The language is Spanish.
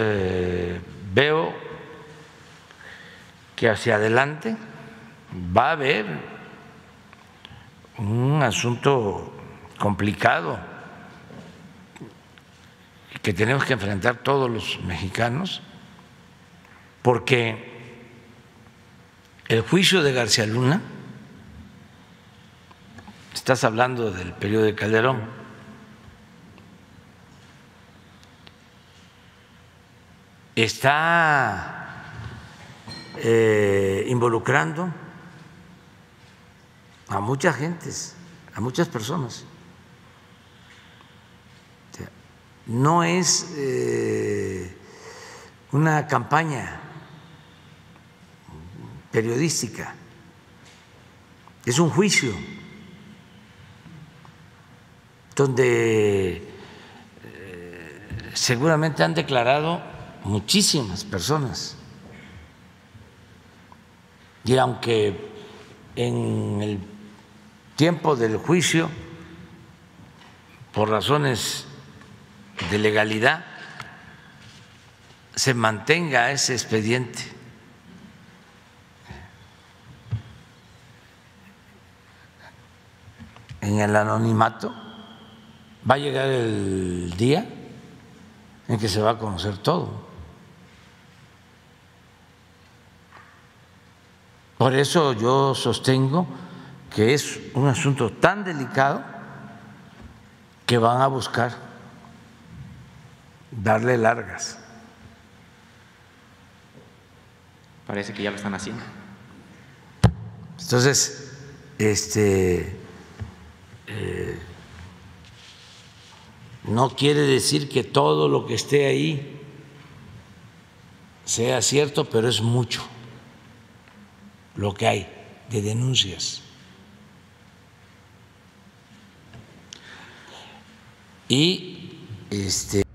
eh, veo que hacia adelante va a haber un asunto complicado que tenemos que enfrentar todos los mexicanos, porque el juicio de García Luna, estás hablando del periodo de Calderón, está eh, involucrando a muchas gentes, a muchas personas. No es eh, una campaña periodística, es un juicio donde eh, seguramente han declarado muchísimas personas. Y aunque en el tiempo del juicio, por razones de legalidad, se mantenga ese expediente. En el anonimato va a llegar el día en que se va a conocer todo. Por eso yo sostengo que es un asunto tan delicado que van a buscar darle largas. Parece que ya lo están haciendo. Entonces, este, eh, no quiere decir que todo lo que esté ahí sea cierto, pero es mucho lo que hay de denuncias. Y este